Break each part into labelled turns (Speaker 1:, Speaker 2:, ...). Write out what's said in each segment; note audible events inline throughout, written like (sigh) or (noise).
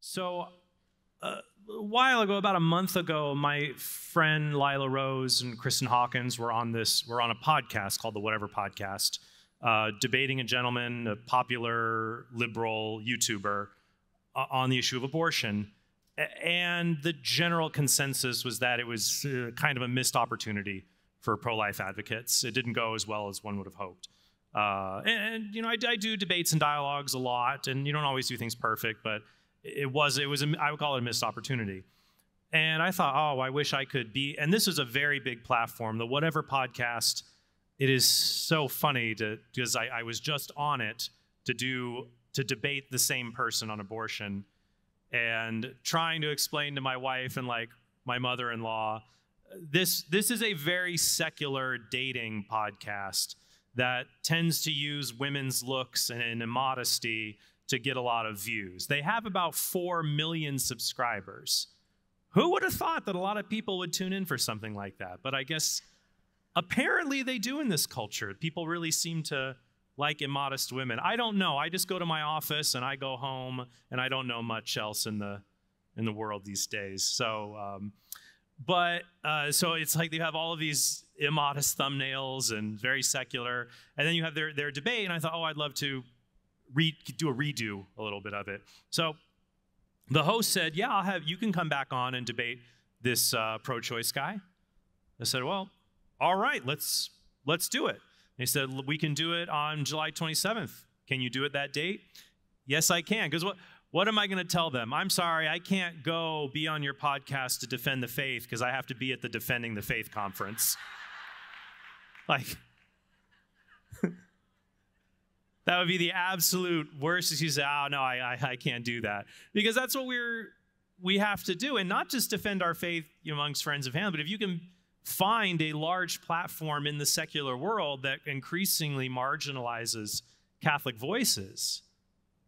Speaker 1: So, uh, a while ago, about a month ago, my friend Lila Rose and Kristan Hawkins were on this. Were on a podcast called the Whatever Podcast, uh, debating a gentleman, a popular liberal YouTuber, uh, on the issue of abortion. And the general consensus was that it was uh, kind of a missed opportunity for pro-life advocates. It didn't go as well as one would have hoped. Uh, and, and, you know, I, I do debates and dialogues a lot, and you don't always do things perfect, but it was it was a, I would call it a missed opportunity. And I thought, oh, I wish I could be. And this is a very big platform. The whatever podcast. It is so funny to because I, I was just on it to do to debate the same person on abortion, and trying to explain to my wife and like my mother-in-law, this this is a very secular dating podcast that tends to use women's looks and, and immodesty to get a lot of views. They have about 4 million subscribers. Who would have thought that a lot of people would tune in for something like that? But I guess apparently they do in this culture. People really seem to like immodest women. I don't know. I just go to my office and I go home and I don't know much else in the in the world these days. So um, but uh, so it's like they have all of these immodest thumbnails and very secular and then you have their, their debate and i thought oh i'd love to re- do a redo a little bit of it. So the host said, "Yeah, I'll have you can come back on and debate this uh, pro-choice guy." I said, "Well, all right, let's let's do it." He said, "We can do it on July 27th. Can you do it that date?" Yes, I can. Because what what am I going to tell them? I'm sorry, I can't go be on your podcast to defend the faith because I have to be at the Defending the Faith conference. (laughs) Like, that would be the absolute worst excuse. Oh no, I, I, I can't do that because that's what we're we have to do, and not just defend our faith amongst friends of family, but if you can find a large platform in the secular world that increasingly marginalizes Catholic voices,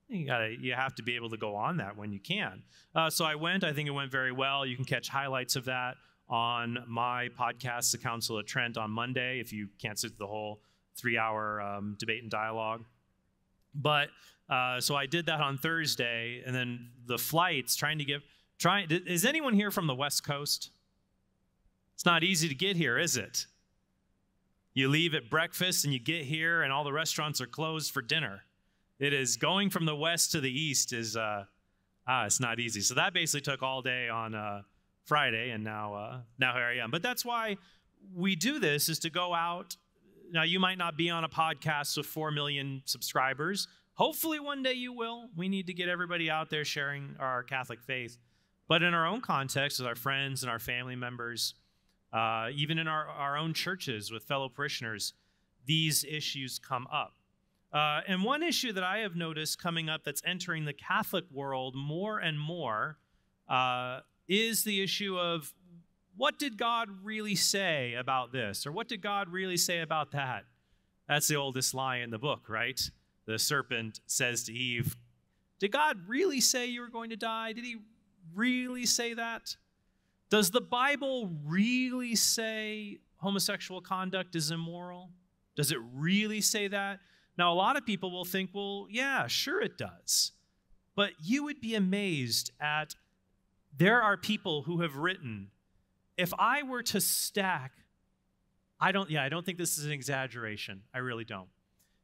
Speaker 1: you gotta you have to be able to go on that when you can. Uh, so I went. I think it went very well. You can catch highlights of that on my podcast, The Counsel at Trent, on Monday if you can't sit the whole three-hour um, debate and dialogue. But uh, so I did that on Thursday, and then the flights trying to get trying. Is anyone here from the West Coast? It's not easy to get here, is it? You leave at breakfast and you get here, and all the restaurants are closed for dinner. It is going from the west to the east is uh, ah, it's not easy. So that basically took all day on uh, Friday, and now uh, now here I am. But that's why we do this is to go out now, you might not be on a podcast with 4 million subscribers. Hopefully, one day you will. We need to get everybody out there sharing our Catholic faith. But in our own context, with our friends and our family members, uh, even in our, our own churches with fellow parishioners, these issues come up. Uh, and one issue that I have noticed coming up that's entering the Catholic world more and more uh, is the issue of what did God really say about this? Or what did God really say about that? That's the oldest lie in the book, right? The serpent says to Eve, Did God really say you were going to die? Did he really say that? Does the Bible really say homosexual conduct is immoral? Does it really say that? Now, a lot of people will think, well, yeah, sure it does. But you would be amazed at there are people who have written if I were to stack, I don't, yeah, I don't think this is an exaggeration. I really don't.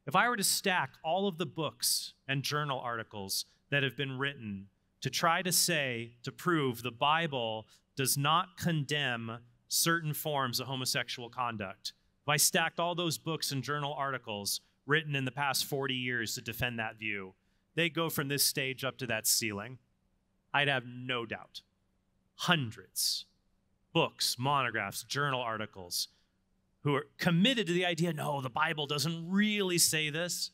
Speaker 1: If I were to stack all of the books and journal articles that have been written to try to say, to prove the Bible does not condemn certain forms of homosexual conduct, if I stacked all those books and journal articles written in the past 40 years to defend that view, they go from this stage up to that ceiling. I'd have no doubt. Hundreds books, monographs, journal articles, who are committed to the idea no, the Bible doesn't really say this.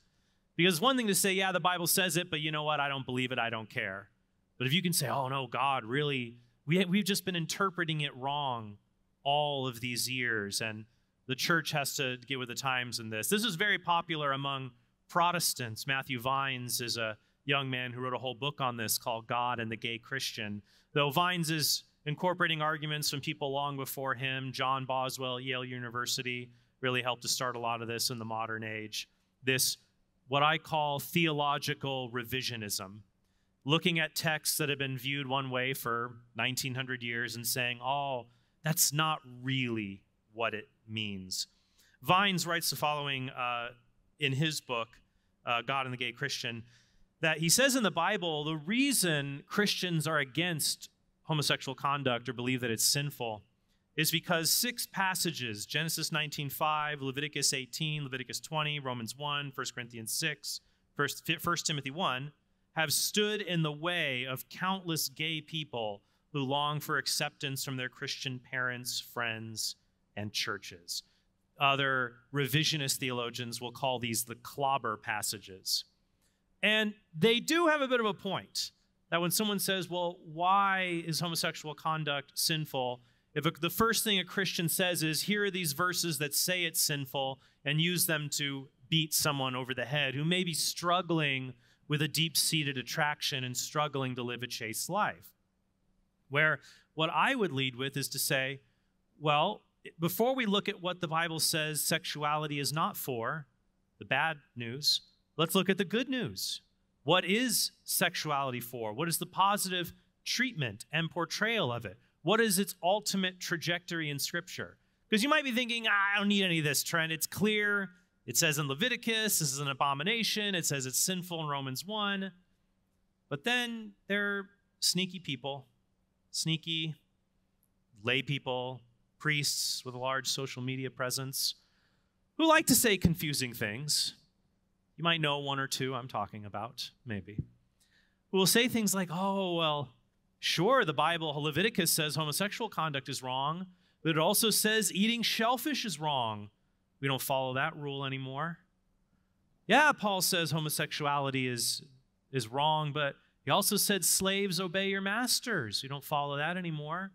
Speaker 1: Because one thing to say, yeah, the Bible says it, but you know what? I don't believe it, I don't care. But if you can say, oh no, God really, we, we've just been interpreting it wrong all of these years, and the church has to get with the times in this. This is very popular among Protestants. Matthew Vines is a young man who wrote a whole book on this called God and the Gay Christian. Though Vines is incorporating arguments from people long before him. John Boswell Yale University really helped to start a lot of this in the modern age. This, what I call theological revisionism. looking at texts that have been viewed one way for 1900 years and saying, oh, that's not really what it means. Vines writes the following uh, in his book, uh, God and the Gay Christian, that he says in the Bible the reason Christians are against homosexual conduct or believe that it's sinful is because six passages Genesis 19:5, Leviticus 18, Leviticus 20, Romans 1, 1 Corinthians 6, 1, 1 Timothy 1 have stood in the way of countless gay people who long for acceptance from their Christian parents, friends, and churches. Other revisionist theologians will call these the clobber passages. And they do have a bit of a point that when someone says, well, why is homosexual conduct sinful? If the first thing a Christian says is, here are these verses that say it's sinful, and use them to beat someone over the head who may be struggling with a deep seated attraction and struggling to live a chaste life. Where what I would lead with is to say, well, before we look at what the Bible says sexuality is not for, the bad news, let's look at the good news. What is sexuality for? What is the positive treatment and portrayal of it? What is its ultimate trajectory in Scripture? Because you might be thinking, ah, I don't need any of this, Trent. It's clear. It says in Leviticus, this is an abomination. It says it's sinful in Romans 1. But then there are sneaky people, sneaky lay people, priests with a large social media presence, who like to say confusing things. You might know one or two I'm talking about, maybe. Will say things like, oh, well, sure, the Bible, Leviticus says homosexual conduct is wrong, but it also says eating shellfish is wrong. We don't follow that rule anymore. Yeah, Paul says homosexuality is, is wrong, but he also said slaves obey your masters. We don't follow that anymore.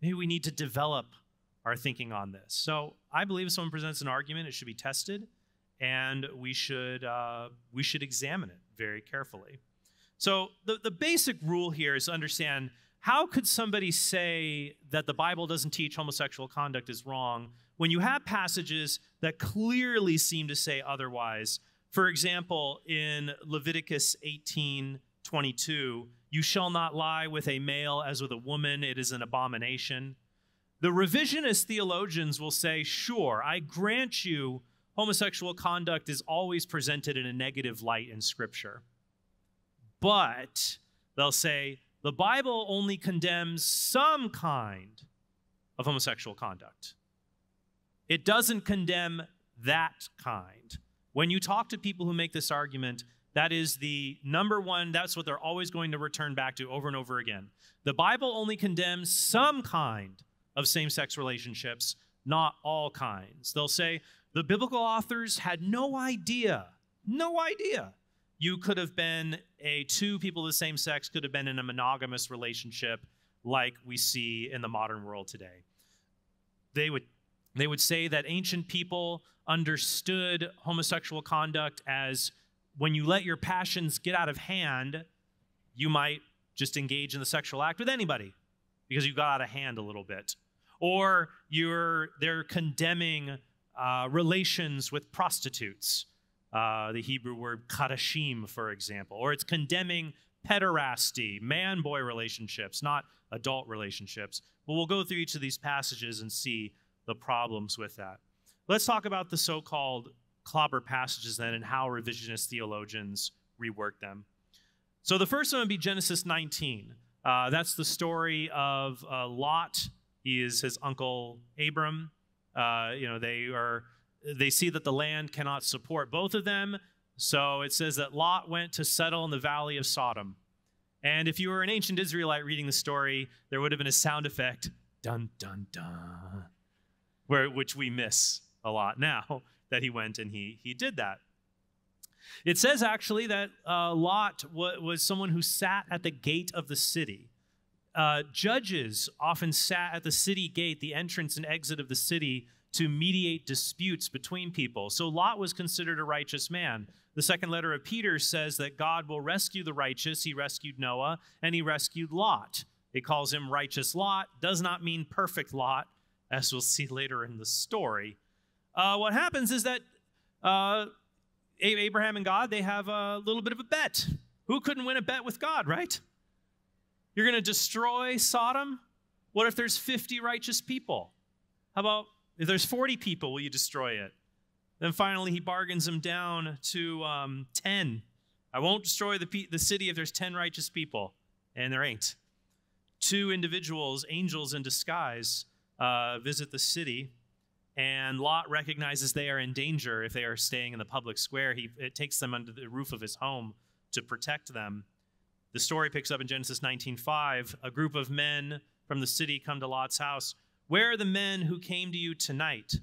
Speaker 1: Maybe we need to develop our thinking on this. So I believe if someone presents an argument, it should be tested, and we should uh, we should examine it very carefully. So the, the basic rule here is to understand how could somebody say that the Bible doesn't teach homosexual conduct is wrong when you have passages that clearly seem to say otherwise. For example, in Leviticus 18 22, you shall not lie with a male as with a woman, it is an abomination. The revisionist theologians will say, sure, I grant you homosexual conduct is always presented in a negative light in Scripture. But they'll say, the Bible only condemns some kind of homosexual conduct. It doesn't condemn that kind. When you talk to people who make this argument, that is the number one, that's what they're always going to return back to over and over again. The Bible only condemns some kind of same sex relationships, not all kinds. They'll say the biblical authors had no idea, no idea. You could have been a two people of the same sex could have been in a monogamous relationship like we see in the modern world today. They would they would say that ancient people understood homosexual conduct as when you let your passions get out of hand, you might just engage in the sexual act with anybody because you got out of hand a little bit. Or you're they're condemning uh, relations with prostitutes, uh, the Hebrew word kadashim, for example. Or it's condemning pederasty, man boy relationships, not adult relationships. But we'll go through each of these passages and see the problems with that. Let's talk about the so called clobber passages then and how revisionist theologians rework them. So the first one would be Genesis 19. Uh, that's the story of uh, Lot. He is his uncle Abram. Uh, you know, they are they see that the land cannot support both of them. So it says that Lot went to settle in the valley of Sodom. And if you were an ancient Israelite reading the story, there would have been a sound effect, dun dun dun where, which we miss a lot now (laughs) that he went and he, he did that. It says actually that uh, Lot w- was someone who sat at the gate of the city. Uh, judges often sat at the city gate, the entrance and exit of the city, to mediate disputes between people. So Lot was considered a righteous man. The second letter of Peter says that God will rescue the righteous. He rescued Noah and he rescued Lot. It calls him righteous Lot, does not mean perfect Lot as we'll see (laughs) later in the story. Uh, what happens is that uh, Abraham and God they have a little bit of a bet. Who couldn't win a bet with God, right? You're going to destroy Sodom? What if there's 50 righteous people? How about if there's 40 people, will you destroy it? Then finally, he bargains them down to um, 10. I won't destroy the, the city if there's 10 righteous people, and there ain't. Two individuals, angels in disguise, uh, visit the city, and Lot recognizes they are in danger if they are staying in the public square. He, it takes them under the roof of his home to protect them. The story picks up in Genesis 19:5. A group of men from the city come to Lot's house. Where are the men who came to you tonight?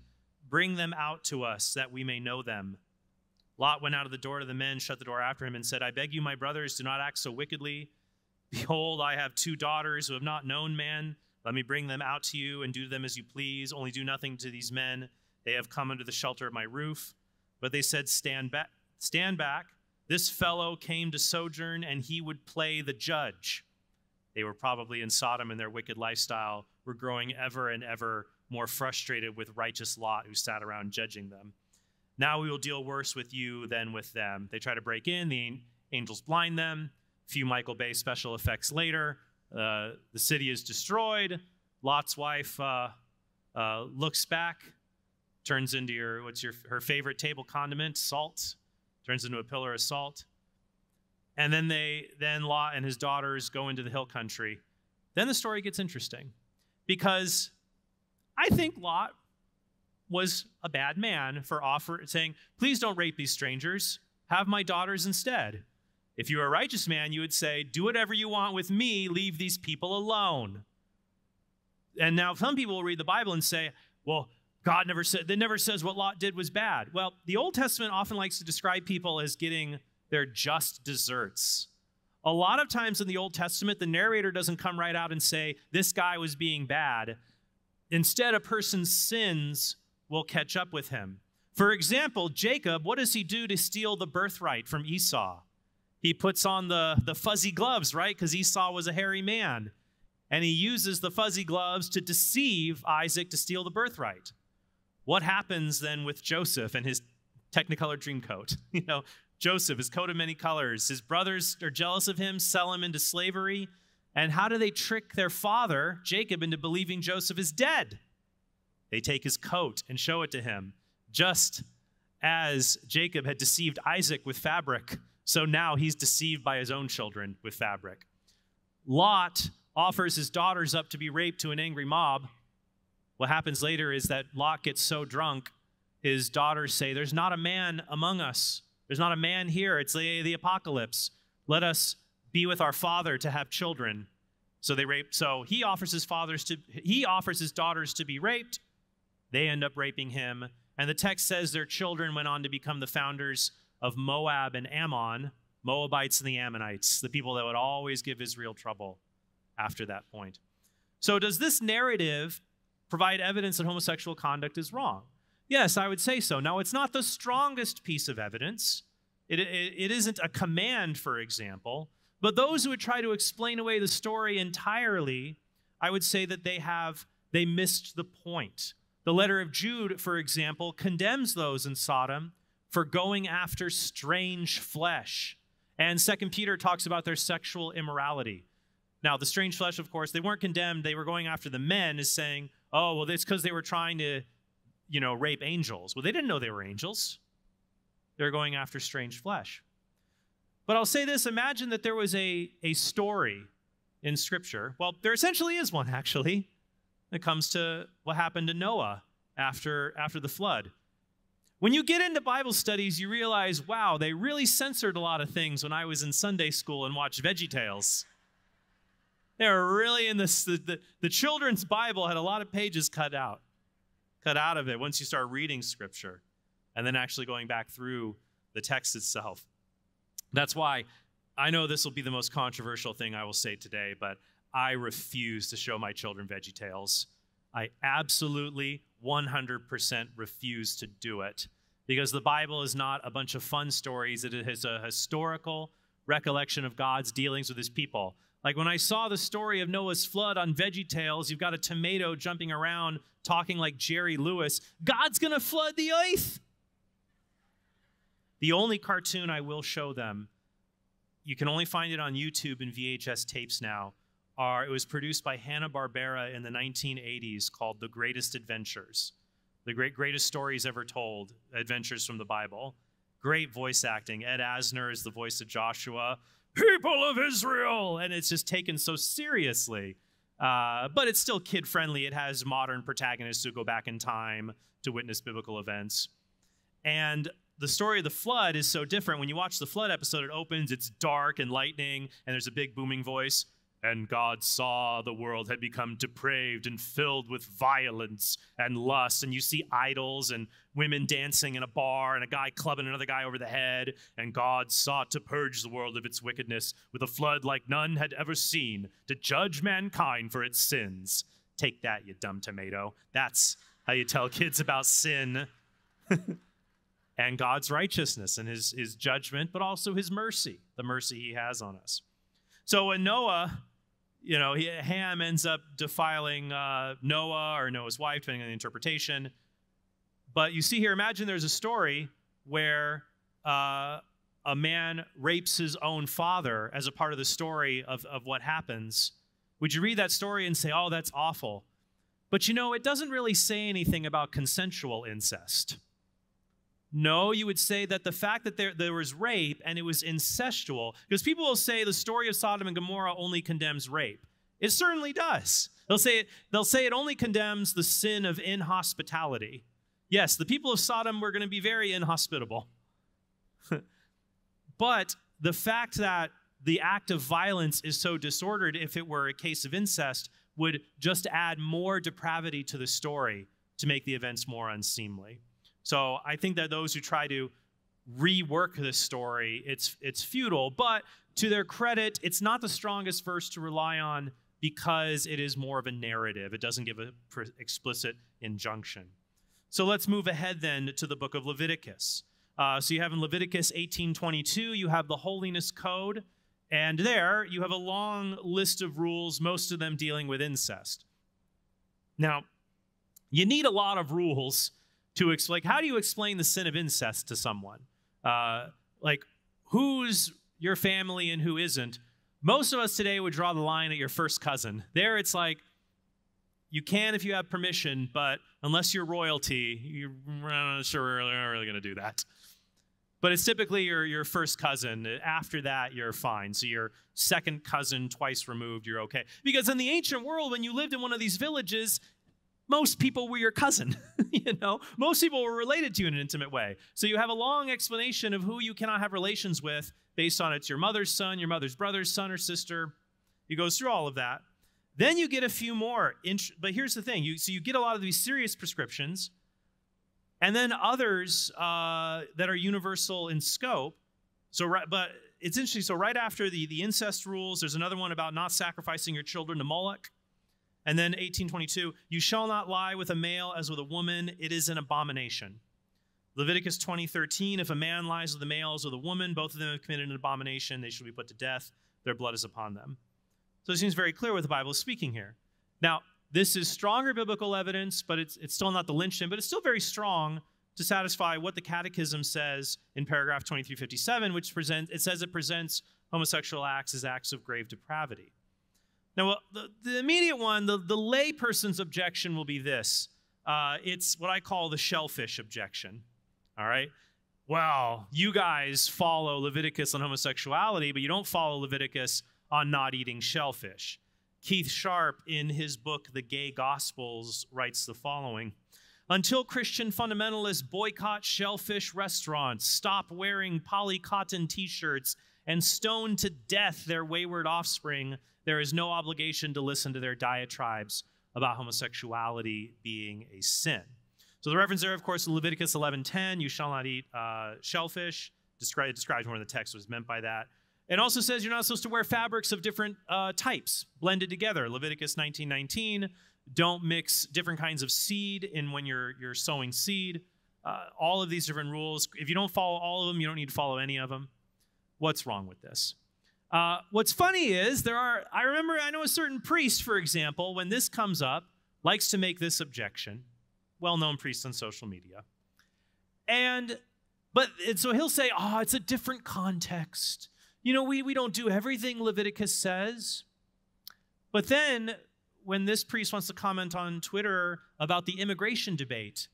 Speaker 1: Bring them out to us that we may know them. Lot went out of the door to the men, shut the door after him, and said, I beg you, my brothers, do not act so wickedly. Behold, I have two daughters who have not known man. Let me bring them out to you and do to them as you please. Only do nothing to these men. They have come under the shelter of my roof. But they said, Stand back. Stand back. This fellow came to sojourn, and he would play the judge. They were probably in Sodom and their wicked lifestyle, were growing ever and ever more frustrated with righteous Lot, who sat around judging them. Now we will deal worse with you than with them. They try to break in, the angels blind them. A few Michael Bay special effects later, uh, the city is destroyed. Lot's wife uh, uh, looks back, turns into your what's your her favorite table condiment, salt, turns into a pillar of salt. And then they then Lot and his daughters go into the hill country. Then the story gets interesting because I think Lot was a bad man for offer, saying, Please don't rape these strangers. Have my daughters instead. If you were a righteous man, you would say, Do whatever you want with me, leave these people alone. And now some people will read the Bible and say, Well, God never said, that never says what Lot did was bad. Well, the Old Testament often likes to describe people as getting their just deserts. A lot of times in the Old Testament, the narrator doesn't come right out and say, This guy was being bad. Instead, a person's sins will catch up with him. For example, Jacob, what does he do to steal the birthright from Esau? He puts on the, the fuzzy gloves, right? Because Esau was a hairy man. And he uses the fuzzy gloves to deceive Isaac to steal the birthright. What happens then with Joseph and his Technicolor dream coat? (laughs) You know, Joseph, his coat of many colors. His brothers are jealous of him, sell him into slavery. And how do they trick their father, Jacob, into believing Joseph is dead? They take his coat and show it to him, just as Jacob had deceived Isaac with fabric. So now he's deceived by his own children with fabric. Lot offers his daughters up to be raped to an angry mob. What happens later is that Lot gets so drunk, his daughters say, There's not a man among us. There's not a man here. It's the, the apocalypse. Let us be with our father to have children. So they rape. So he offers his fathers to he offers his daughters to be raped. They end up raping him. And the text says their children went on to become the founders of Moab and Ammon, Moabites and the Ammonites, the people that would always give Israel trouble after that point. So, does this narrative provide evidence that homosexual conduct is wrong? Yes, I would say so. Now, it's not the strongest piece of evidence. It, it, it isn't a command, for example. But those who would try to explain away the story entirely, I would say that they have they missed the point. The letter of Jude, for example, condemns those in Sodom for going after strange flesh. And Second Peter talks about their sexual immorality. Now, the strange flesh, of course, they weren't condemned. They were going after the men, is saying, oh, well, it's because they were trying to you know, rape angels. Well, they didn't know they were angels. They're going after strange flesh. But I'll say this imagine that there was a, a story in Scripture. Well, there essentially is one, actually. It comes to what happened to Noah after, after the flood. When you get into Bible studies, you realize, wow, they really censored a lot of things when I was in Sunday school and watched Veggie Tales. They were really in this, the, the, the children's Bible had a lot of pages cut out cut out of it once you start reading scripture and then actually going back through the text itself. That's why I know this will be the most controversial thing I will say today, but I refuse to show my children Veggie Tales. I absolutely 100% refuse to do it because the Bible is not a bunch of fun stories. It is a historical recollection of God's dealings with his people. Like when I saw the story of Noah's flood on Veggie Tales, you've got a tomato jumping around talking like Jerry Lewis. God's going to flood the earth. The only cartoon I will show them you can only find it on YouTube and VHS tapes now. Are it was produced by Hanna Barbera in the 1980s, called The Greatest Adventures, the great greatest stories ever told, adventures from the Bible. Great voice acting. Ed Asner is the voice of Joshua. People of Israel, and it's just taken so seriously. Uh, but it's still kid friendly. It has modern protagonists who go back in time to witness biblical events. And the story of the flood is so different. When you watch the flood episode, it opens, it's dark and lightning, and there's a big booming voice. And God saw the world had become depraved and filled with violence and lust. And you see idols and women dancing in a bar and a guy clubbing another guy over the head. And God sought to purge the world of its wickedness with a flood like none had ever seen to judge mankind for its sins. Take that, you dumb tomato. That's how you tell kids about sin. (laughs) and God's righteousness and his, his judgment, but also his mercy, the mercy he has on us. So when Noah, you know, he, Ham ends up defiling uh, Noah or Noah's wife, depending on the interpretation. But you see here, imagine there's a story where uh, a man rapes his own father as a part of the story of, of what happens. Would you read that story and say, oh, that's awful? But you know, it doesn't really say anything about consensual incest. No, you would say that the fact that there, there was rape and it was incestual, because people will say the story of Sodom and Gomorrah only condemns rape. It certainly does. They'll say it, they'll say it only condemns the sin of inhospitality. Yes, the people of Sodom were going to be very inhospitable. (laughs) but the fact that the act of violence is so disordered, if it were a case of incest, would just add more depravity to the story to make the events more unseemly. So I think that those who try to rework this story, it's it's futile. But to their credit, it's not the strongest verse to rely on because it is more of a narrative. It doesn't give an explicit injunction. So let's move ahead then to the book of Leviticus. Uh, so you have in Leviticus 18:22, you have the holiness code, and there you have a long list of rules, most of them dealing with incest. Now, you need a lot of rules to explain. Like, how do you explain the sin of incest to someone? Uh, like, who's your family and who isn't? Most of us today would draw the line at your first cousin. There, it's like you can if you have permission, but unless you're royalty, you're not sure we're not really going to do that. But it's typically your, your first cousin. After that, you're fine. So your second cousin, twice removed, you're okay. Because in the ancient world, when you lived in one of these villages, most people were your cousin. (laughs) you know, most people were related to you in an intimate way. So you have a long explanation of who you cannot have relations with based on it's your mother's son, your mother's brother's son or sister. He goes through all of that. Then you get a few more. But here's the thing: you so you get a lot of these serious prescriptions, and then others uh, that are universal in scope. So, right, but it's interesting. So, right after the the incest rules, there's another one about not sacrificing your children to Moloch. And then 1822, you shall not lie with a male as with a woman, it is an abomination. Leviticus 20:13, if a man lies with a male as with a woman, both of them have committed an abomination, they shall be put to death, their blood is upon them. So it seems very clear what the Bible is speaking here. Now, this is stronger biblical evidence, but it's, it's still not the linchpin, but it's still very strong to satisfy what the Catechism says in paragraph 2357, which presents it says it presents homosexual acts as acts of grave depravity. Now, the, the immediate one, the, the layperson's objection will be this uh, it's what I call the shellfish objection. All right? Well, you guys follow Leviticus on homosexuality, but you don't follow Leviticus on not eating shellfish. Keith Sharpe, in his book, The Gay Gospels, writes the following Until Christian fundamentalists boycott shellfish restaurants, stop wearing poly cotton t shirts, and stone to death their wayward offspring, there is no obligation to listen to their diatribes about homosexuality being a sin. So the reference there, of course, Leviticus 11:10, you shall not eat uh, shellfish. Descri- describes more of the text was meant by that. It also says you're not supposed to wear fabrics of different uh, types blended together. Leviticus 19:19, don't mix different kinds of seed in when you're you're sowing seed. Uh, all of these different rules. If you don't follow all of them, you don't need to follow any of them. What's wrong with this? Uh, what's funny is there are, I remember, I know a certain priest, for example, when this comes up, likes to make this objection. Well known priest on social media. And, but, and so he'll say, oh, it's a different context. you know, we, we don't do everything Leviticus says. But then when this priest wants to comment on Twitter about the immigration debate,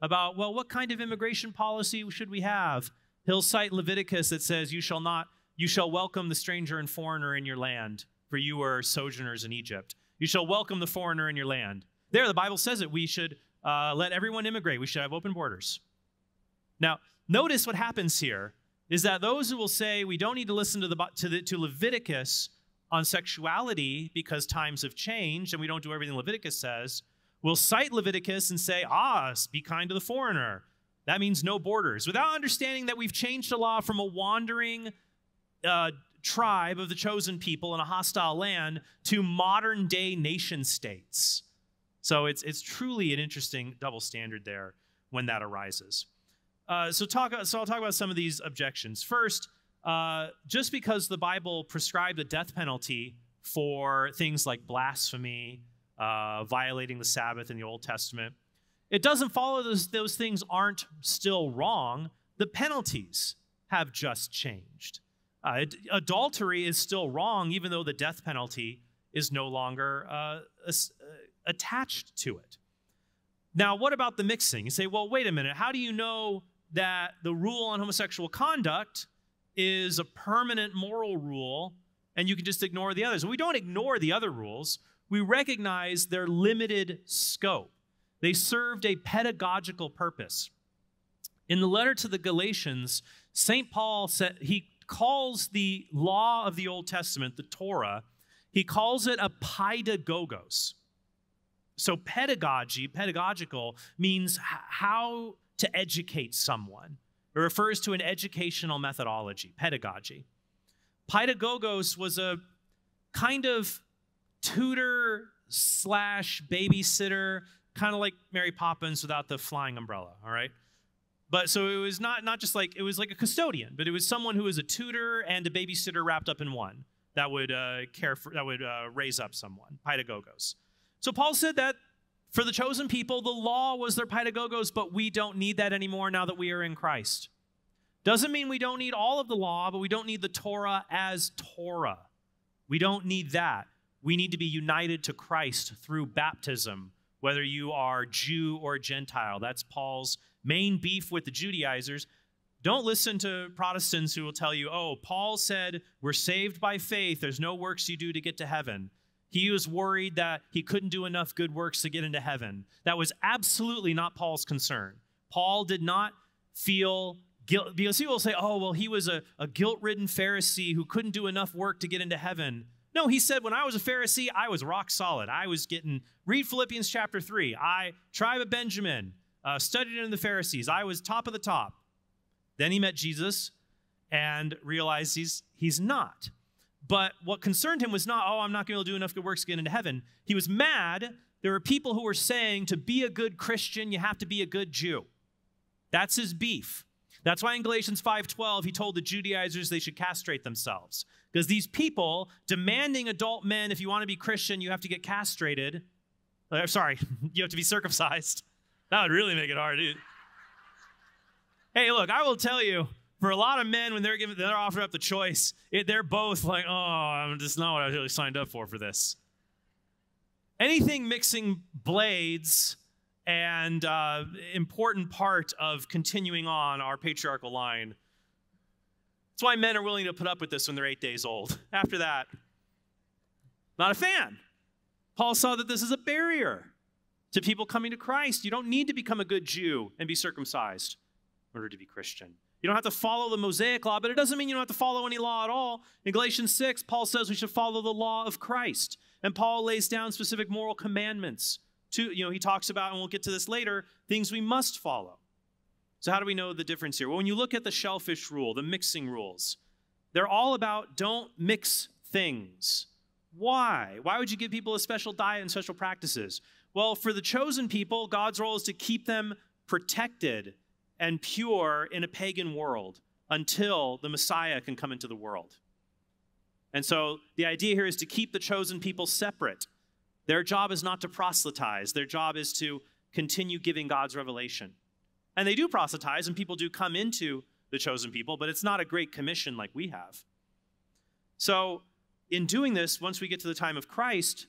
Speaker 1: about, well, what kind of immigration policy should we have? He'll cite Leviticus that says, You shall not, you shall welcome the stranger and foreigner in your land, for you were sojourners in Egypt. You shall welcome the foreigner in your land. There, the Bible says it. We should uh, let everyone immigrate. We should have open borders. Now, notice what happens here is that those who will say we don't need to listen to, the, to, the, to Leviticus on sexuality because times have changed and we don't do everything Leviticus says, will cite Leviticus and say, ah, be kind to the foreigner. That means no borders, without understanding that we've changed the law from a wandering uh, tribe of the chosen people in a hostile land to modern day nation states. So it's, it's truly an interesting double standard there when that arises. Uh, so, talk, so I'll talk about some of these objections. First, uh, just because the Bible prescribed a death penalty for things like blasphemy, uh, violating the Sabbath in the Old Testament, it doesn't follow those, those things aren't still wrong. The penalties have just changed. Uh, adultery is still wrong, even though the death penalty is no longer uh, uh, attached to it. Now, what about the mixing? You say, well, wait a minute. How do you know that the rule on homosexual conduct is a permanent moral rule and you can just ignore the others. We don't ignore the other rules, we recognize their limited scope. They served a pedagogical purpose. In the letter to the Galatians, St. Paul said he calls the law of the Old Testament, the Torah, he calls it a pedagogos. So pedagogy, pedagogical, means how to educate someone. It refers to an educational methodology, pedagogy. Pedagogos was a kind of tutor slash babysitter, kind of like Mary Poppins without the flying umbrella, all right? But so it was not, not just like, it was like a custodian, but it was someone who was a tutor and a babysitter wrapped up in one that would uh, care for, that would uh, raise up someone, pedagogos. So Paul said that for the chosen people, the law was their pedagogos, but we don't need that anymore now that we are in Christ. Doesn't mean we don't need all of the law, but we don't need the Torah as Torah. We don't need that. We need to be united to Christ through baptism, whether you are Jew or Gentile. That's Paul's main beef with the Judaizers. Don't listen to Protestants who will tell you, oh, Paul said we're saved by faith. There's no works you do to get to heaven. He was worried that he couldn't do enough good works to get into heaven. That was absolutely not Paul's concern. Paul did not feel guilt, because people will say, oh, well, he was a, a guilt ridden Pharisee who couldn't do enough work to get into heaven. No, he said, when I was a Pharisee, I was rock solid. I was getting, read Philippians chapter 3. I, tribe of Benjamin, uh, studied in the Pharisees. I was top of the top. Then he met Jesus and realized he's, he's not. But what concerned him was not, oh, I'm not going to do enough good works to get into heaven. He was mad. There were people who were saying to be a good Christian, you have to be a good Jew. That's his beef. That's why in Galatians 5:12 he told the Judaizers they should castrate themselves. Because these people demanding adult men, if you want to be Christian, you have to get castrated. Uh, sorry, (laughs) you have to be circumcised. That would really make it hard. Dude. Hey, look, I will tell you, for a lot of men, when they're given, they're offered up the choice, it, they're both like, "Oh, I'm just not what I really signed up for for this." Anything mixing blades and uh, important part of continuing on our patriarchal line. That's why men are willing to put up with this when they're eight days old. After that, not a fan. Paul saw that this is a barrier to people coming to Christ. You don't need to become a good Jew and be circumcised in order to be Christian. You don't have to follow the Mosaic law, but it doesn't mean you don't have to follow any law at all. In Galatians 6, Paul says we should follow the law of Christ. And Paul lays down specific moral commandments. To, you know, he talks about, and we'll get to this later, things we must follow. So, how do we know the difference here? Well, when you look at the shellfish rule, the mixing rules, they're all about don't mix things. Why? Why would you give people a special diet and special practices? Well, for the chosen people, God's role is to keep them protected and pure in a pagan world until the Messiah can come into the world. And so the idea here is to keep the chosen people separate. Their job is not to proselytize, their job is to continue giving God's revelation. And they do proselytize, and people do come into the chosen people, but it's not a great commission like we have. So, in doing this, once we get to the time of Christ,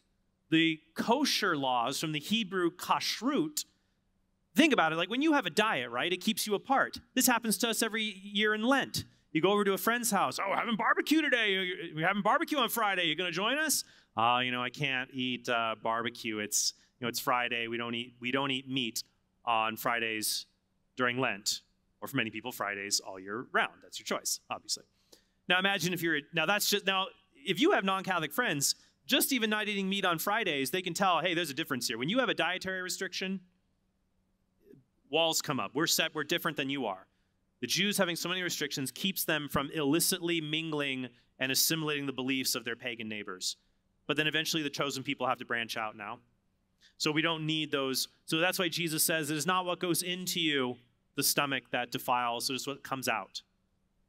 Speaker 1: the kosher laws from the Hebrew kashrut, think about it like when you have a diet, right? It keeps you apart. This happens to us every year in Lent. You go over to a friend's house. Oh, having barbecue today. We're having barbecue on Friday. You going to join us? Uh, you know, I can't eat uh, barbecue. It's you know, it's Friday. We don't eat we don't eat meat on Fridays during Lent, or for many people, Fridays all year round. That's your choice, obviously. Now imagine if you're now that's just now if you have non-Catholic friends, just even not eating meat on Fridays, they can tell, hey, there's a difference here. When you have a dietary restriction, walls come up. We're set, we're different than you are. The Jews having so many restrictions keeps them from illicitly mingling and assimilating the beliefs of their pagan neighbors. But then eventually the chosen people have to branch out now. So we don't need those. So that's why Jesus says it is not what goes into you, the stomach, that defiles, it is what comes out.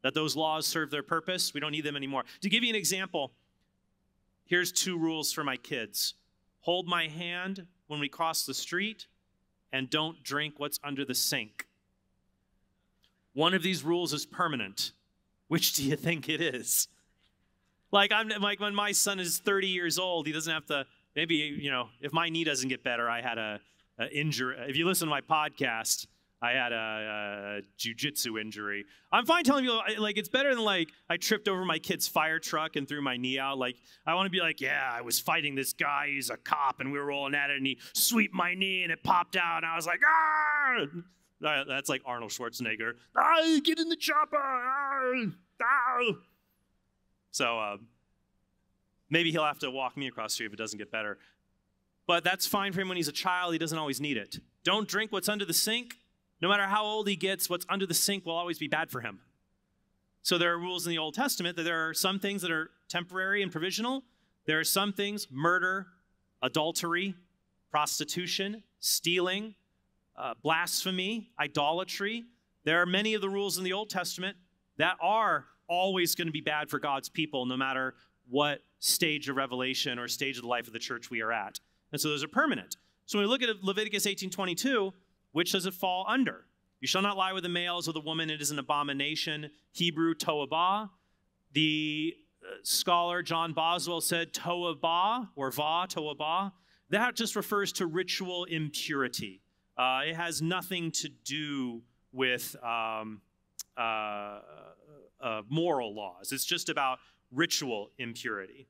Speaker 1: That those laws serve their purpose. We don't need them anymore. To give you an example, here's two rules for my kids hold my hand when we cross the street, and don't drink what's under the sink. One of these rules is permanent. Which do you think it is? Like I'm like when my son is 30 years old, he doesn't have to maybe you know, if my knee doesn't get better, I had a, a injury. If you listen to my podcast, I had a, a jujitsu injury. I'm fine telling people like it's better than like I tripped over my kid's fire truck and threw my knee out. Like I want to be like, yeah, I was fighting this guy. He's a cop, and we were rolling at it, and he swept my knee, and it popped out, and I was like, ah. That's like Arnold Schwarzenegger. Ah, get in the chopper. Ah, ah. So uh, maybe he'll have to walk me across the street if it doesn't get better. But that's fine for him when he's a child. He doesn't always need it. Don't drink what's under the sink. No matter how old he gets, what's under the sink will always be bad for him. So there are rules in the Old Testament that there are some things that are temporary and provisional. There are some things, murder, adultery, prostitution, stealing, uh, blasphemy, idolatry. There are many of the rules in the Old Testament that are always going to be bad for God's people, no matter what stage of revelation or stage of the life of the church we are at. And so those are permanent. So when we look at Leviticus 18:22, which does it fall under? You shall not lie with the males of the woman; it is an abomination. Hebrew toabah. The uh, scholar John Boswell said toabah or va toabah. That just refers to ritual impurity. Uh, it has nothing to do with um, uh, uh, moral laws. It's just about ritual impurity.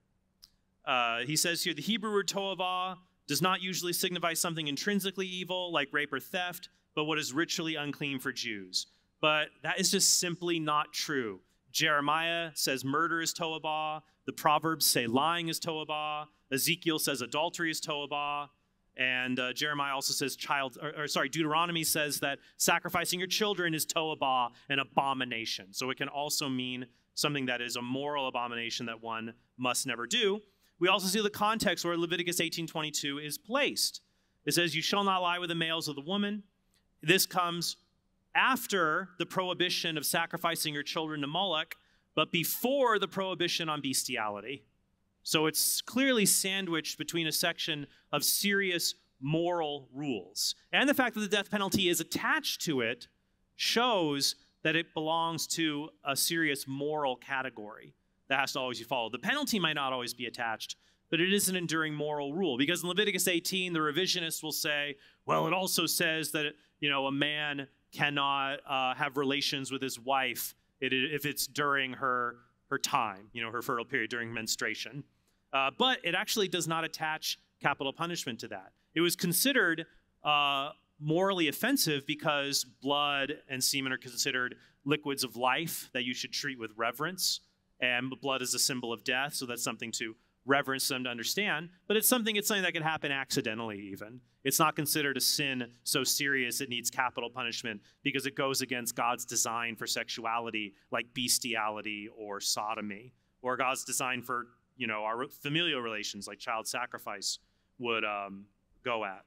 Speaker 1: Uh, he says here the Hebrew word toavah does not usually signify something intrinsically evil like rape or theft, but what is ritually unclean for Jews. But that is just simply not true. Jeremiah says murder is toabah. The Proverbs say lying is toabah. Ezekiel says adultery is toabah. And uh, Jeremiah also says, child, or, or, sorry, Deuteronomy says that sacrificing your children is toabah, an abomination. So it can also mean something that is a moral abomination that one must never do. We also see the context where Leviticus 18:22 is placed. It says, "You shall not lie with the males of the woman." This comes after the prohibition of sacrificing your children to Moloch, but before the prohibition on bestiality. So it's clearly sandwiched between a section of serious moral rules. And the fact that the death penalty is attached to it shows that it belongs to a serious moral category that has to always be followed. The penalty might not always be attached, but it is an enduring moral rule. Because in Leviticus 18, the revisionists will say, well, it also says that you know a man cannot uh, have relations with his wife if it's during her her time, you know, her fertile period during menstruation. Uh, but it actually does not attach capital punishment to that. It was considered uh, morally offensive because blood and semen are considered liquids of life that you should treat with reverence. And blood is a symbol of death, so that's something to reverence them to understand, but it's something it's something that can happen accidentally even. It's not considered a sin so serious it needs capital punishment because it goes against God's design for sexuality like bestiality or sodomy or God's design for, you know, our familial relations like child sacrifice would um, go at.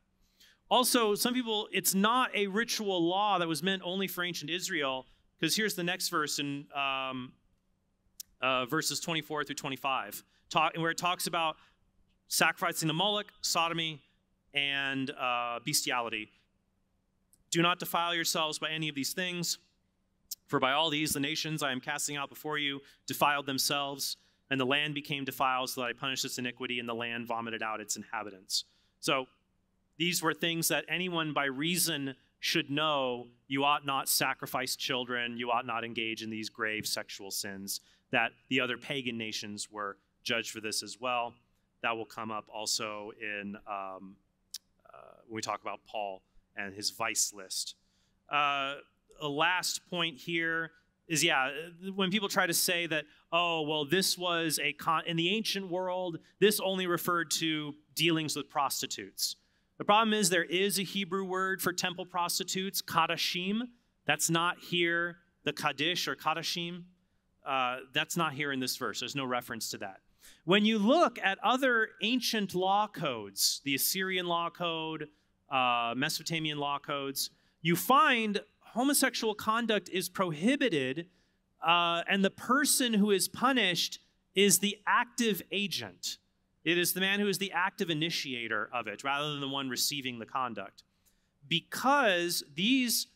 Speaker 1: Also, some people, it's not a ritual law that was meant only for ancient Israel, because here's the next verse in um, uh, verses 24 through 25 talk, where it talks about sacrificing to Moloch, sodomy, and uh, bestiality. Do not defile yourselves by any of these things, for by all these the nations I am casting out before you defiled themselves. and the land became defiled, so that I punished its iniquity, and the land vomited out its inhabitants. So these were things that anyone by reason should know you ought not sacrifice children, you ought not engage in these grave sexual sins, that the other pagan nations were judged for this as well. That will come up also in um, uh, when we talk about Paul and his vice list. Uh, a last point here is yeah, when people try to say that, oh, well, this was a con- in the ancient world, this only referred to dealings with prostitutes. The problem is there is a Hebrew word for temple prostitutes, kadashim. That's not here, the kaddish or kadashim. Uh, that's not here in this verse. There's no reference to that. When you look at other ancient law codes, the Assyrian law code, uh, Mesopotamian law codes, you find homosexual conduct is prohibited, uh, and the person who is punished is the active agent. It is the man who is the active initiator of it rather than the one receiving the conduct. Because these,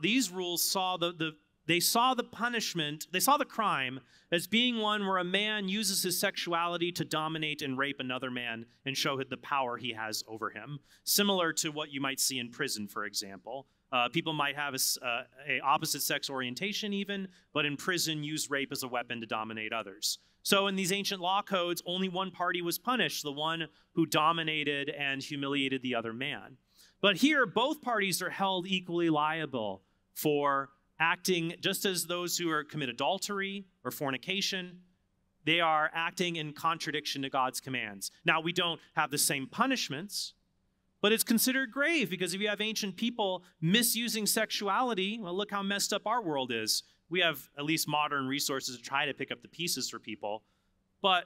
Speaker 1: these rules saw the, the, they saw the punishment, they saw the crime as being one where a man uses his sexuality to dominate and rape another man and show the power he has over him. Similar to what you might see in prison, for example. Uh, people might have a, uh, a opposite sex orientation, even, but in prison use rape as a weapon to dominate others. So, in these ancient law codes, only one party was punished the one who dominated and humiliated the other man. But here, both parties are held equally liable for acting just as those who are commit adultery or fornication they are acting in contradiction to god's commands now we don't have the same punishments but it's considered grave because if you have ancient people misusing sexuality well look how messed up our world is we have at least modern resources to try to pick up the pieces for people. But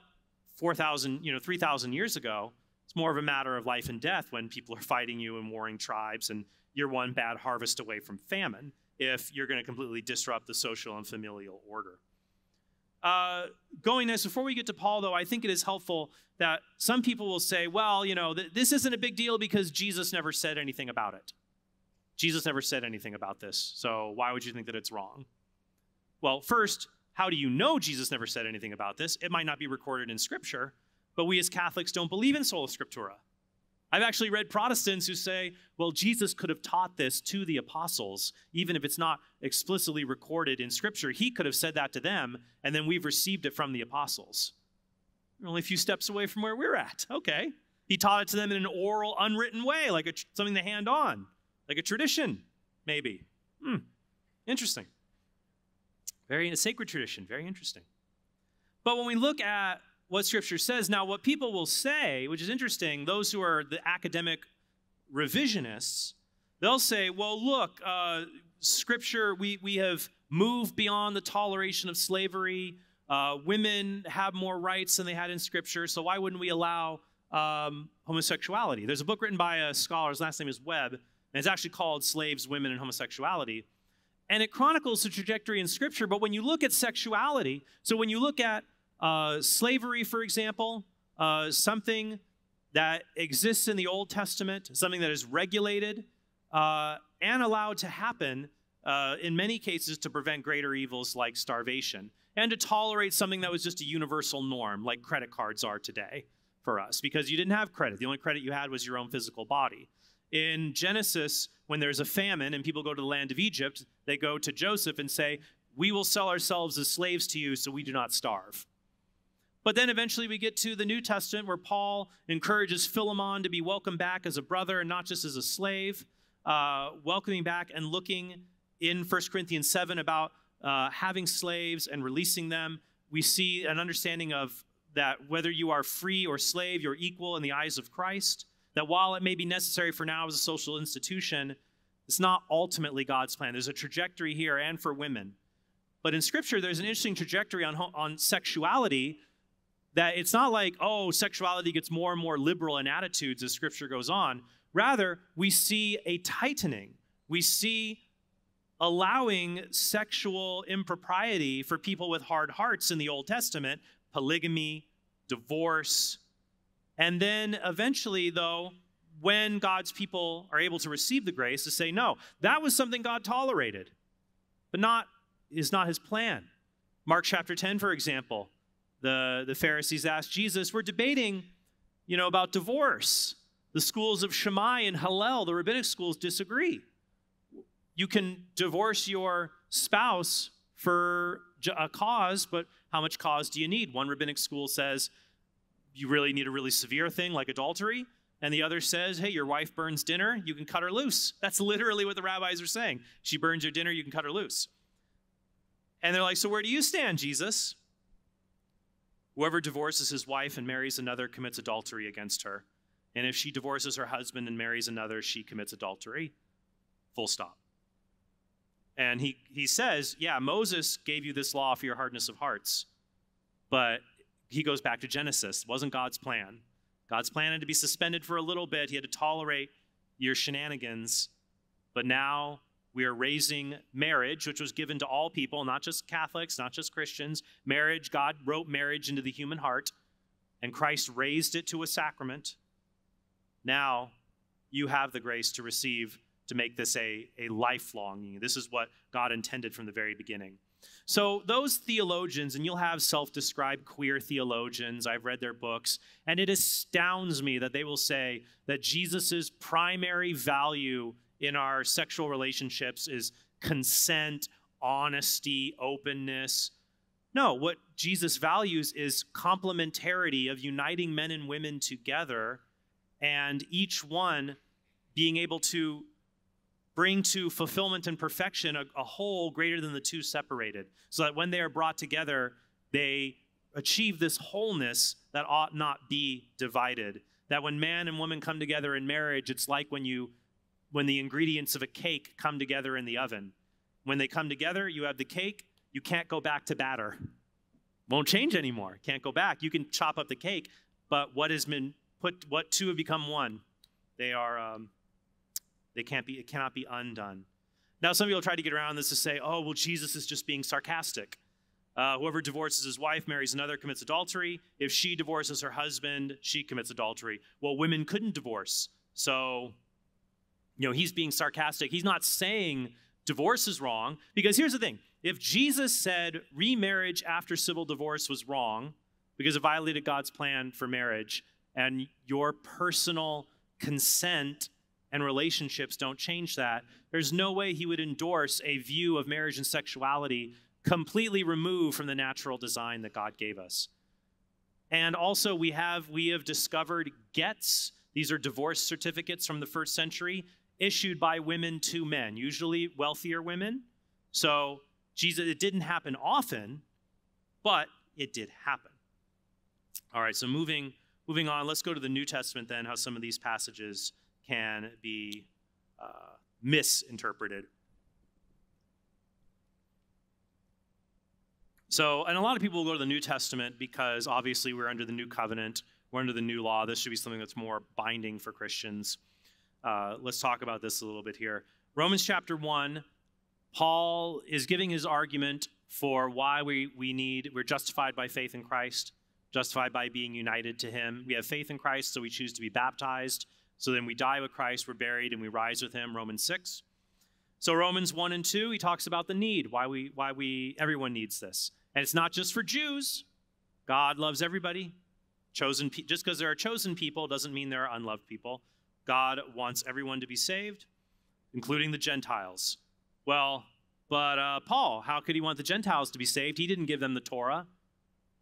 Speaker 1: 4,000, you know, 3,000 years ago, it's more of a matter of life and death when people are fighting you in warring tribes and you're one bad harvest away from famine if you're going to completely disrupt the social and familial order. Uh, going this, before we get to Paul, though, I think it is helpful that some people will say, well, you know, th- this isn't a big deal because Jesus never said anything about it. Jesus never said anything about this, so why would you think that it's wrong? Well, first, how do you know Jesus never said anything about this? It might not be recorded in Scripture, but we as Catholics don't believe in sola scriptura. I've actually read Protestants who say, well, Jesus could have taught this to the apostles, even if it's not explicitly recorded in Scripture. He could have said that to them, and then we've received it from the apostles. We're only a few steps away from where we're at. Okay. He taught it to them in an oral, unwritten way, like a, something to hand on, like a tradition, maybe. Hmm. Interesting. Very a sacred tradition, very interesting. But when we look at what Scripture says, now what people will say, which is interesting, those who are the academic revisionists, they'll say, well, look, uh, Scripture, we, we have moved beyond the toleration of slavery. Uh, women have more rights than they had in Scripture, so why wouldn't we allow um, homosexuality? There's a book written by a scholar, his last name is Webb, and it's actually called Slaves, Women, and Homosexuality and it chronicles the trajectory in Scripture. But when you look at sexuality, so when you look at uh, slavery, for example, uh, something that exists in the Old Testament, something that is regulated uh, and allowed to happen uh, in many cases to prevent greater evils like starvation, and to tolerate something that was just a universal norm, like credit cards are today for us, because you didn't have credit. The only credit you had was your own physical body. In Genesis, when there's a famine and people go to the land of Egypt, they go to Joseph and say, We will sell ourselves as slaves to you so we do not starve. But then eventually we get to the New Testament where Paul encourages Philemon to be welcomed back as a brother and not just as a slave, uh, welcoming back and looking in 1 Corinthians 7 about uh, having slaves and releasing them. We see an understanding of that whether you are free or slave, you're equal in the eyes of Christ that while it may be necessary for now as a social institution, it's not ultimately God's plan. There's a trajectory here and for women. But in Scripture, there's an interesting trajectory on, on sexuality that it's not like, oh, sexuality gets more and more liberal in attitudes as Scripture goes on. Rather, we see a tightening. We see allowing sexual impropriety for people with hard hearts in the Old Testament, polygamy, divorce, and then eventually, though, when God's people are able to receive the grace, to say, no, that was something God tolerated, but not is not his plan. Mark chapter 10, for example, the, the Pharisees asked Jesus, We're debating, you know, about divorce. The schools of Shammai and Hillel, the rabbinic schools, disagree. You can divorce your spouse for a cause, but how much cause do you need? One rabbinic school says you really need a really severe thing like adultery. And the other says, hey, your wife burns dinner, you can cut her loose. That's literally what the rabbis are saying. She burns your dinner, you can cut her loose. And they're like, so where do you stand, Jesus? Whoever divorces his wife and marries another commits adultery against her. And if she divorces her husband and marries another, she commits adultery. Full stop. And he, he says, Yeah, Moses gave you this law for your hardness of hearts. But he goes back to Genesis. It wasn't God's plan. God's plan had to be suspended for a little bit. He had to tolerate your shenanigans. But now we are raising marriage, which was given to all people, not just Catholics, not just Christians. Marriage, God wrote marriage into the human heart, and Christ raised it to a sacrament. Now you have the grace to receive to make this a, a lifelong. This is what God intended from the very beginning. So, those theologians, and you'll have self described queer theologians, I've read their books, and it astounds me that they will say that Jesus' primary value in our sexual relationships is consent, honesty, openness. No, what Jesus values is complementarity of uniting men and women together and each one being able to bring to fulfillment and perfection a, a, whole greater than the two separated, so that when they are brought together, they achieve this wholeness that ought not be divided. That when man and woman come together in marriage, it's like when you when the ingredients of a cake come together in the oven. When they come together, you have the cake, you can't go back to batter. Won't change anymore. Can't go back. You can chop up the cake, but what has been put what two have become one? They are um, they can't be, it cannot be undone. Now, some people try to get around this to say, oh, well, Jesus is just being sarcastic. Uh, whoever divorces his wife marries another commits adultery. If she divorces her husband, she commits adultery. Well, women couldn't divorce. So, you know, he's being sarcastic. He's not saying divorce is wrong. Because here's the thing if Jesus said remarriage after civil divorce was wrong because it violated God's plan for marriage, and your personal consent and relationships don't change that. There's no way he would endorse a view of marriage and sexuality completely removed from the natural design that God gave us. And also we have we have discovered gets. These are divorce certificates from the first century issued by women to men, usually wealthier women. So Jesus it didn't happen often, but it did happen. All right, so moving moving on, let's go to the New Testament then, how some of these passages can be uh, misinterpreted. So, and a lot of people will go to the New Testament because obviously we're under the new covenant, we're under the new law. This should be something that's more binding for Christians. Uh, let's talk about this a little bit here. Romans chapter 1, Paul is giving his argument for why we, we need, we're justified by faith in Christ, justified by being united to him. We have faith in Christ, so we choose to be baptized. So then we die with Christ, we're buried, and we rise with him, Romans 6. So Romans 1 and 2, he talks about the need, why we why we everyone needs this. And it's not just for Jews. God loves everybody. Chosen just because there are chosen people doesn't mean there are unloved people. God wants everyone to be saved, including the Gentiles. Well, but uh, Paul, how could he want the Gentiles to be saved? He didn't give them the Torah.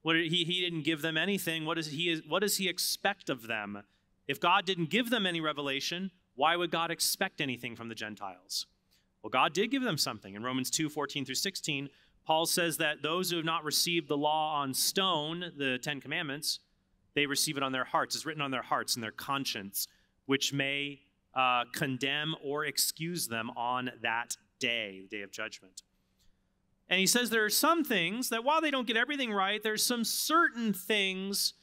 Speaker 1: What he, he didn't give them anything. What does he what does he expect of them? If God didn't give them any revelation, why would God expect anything from the Gentiles? Well, God did give them something. In Romans 2 14 through 16, Paul says that those who have not received the law on stone, the Ten Commandments, they receive it on their hearts. It's written on their hearts and their conscience, which may uh, condemn or excuse them on that day, the day of judgment. And he says there are some things that while they don't get everything right, there's some certain things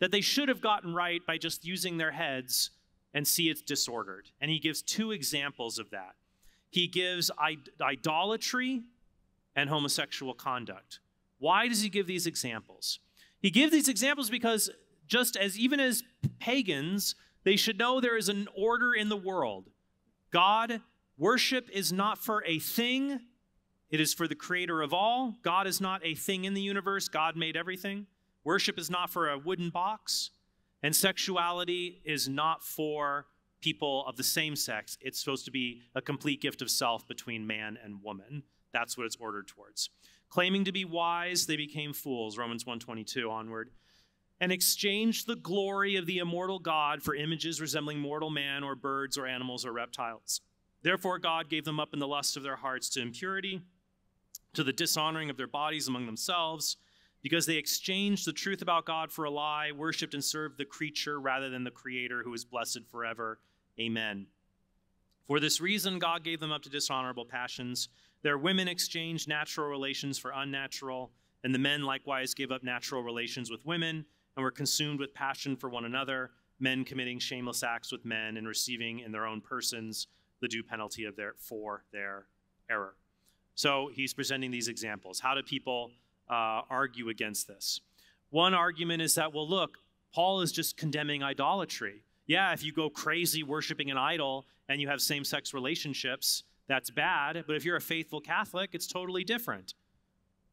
Speaker 1: that they should have gotten right by just using their heads and see it's disordered. And he gives two examples of that. He gives idolatry and homosexual conduct. Why does he give these examples? He gives these examples because just as even as pagans, they should know there is an order in the world. God, worship is not for a thing, it is for the creator of all. God is not a thing in the universe, God made everything. Worship is not for a wooden box, and sexuality is not for people of the same sex. It's supposed to be a complete gift of self between man and woman. That's what it's ordered towards. Claiming to be wise, they became fools, Romans 122 onward, and exchanged the glory of the immortal God for images resembling mortal man or birds or animals or reptiles. Therefore, God gave them up in the lust of their hearts to impurity, to the dishonoring of their bodies among themselves, because they exchanged the truth about God for a lie, worshiped and served the creature rather than the Creator who is blessed forever. Amen. For this reason, God gave them up to dishonorable passions. Their women exchanged natural relations for unnatural, and the men likewise gave up natural relations with women and were consumed with passion for one another, men committing shameless acts with men and receiving in their own persons the due penalty of their for their error. So he's presenting these examples. How do people uh, argue against this? One argument is that, well, look, Paul is just condemning idolatry. Yeah, if you go crazy worshiping an idol and you have same sex relationships, that's bad. But if you're a faithful Catholic, it's totally different.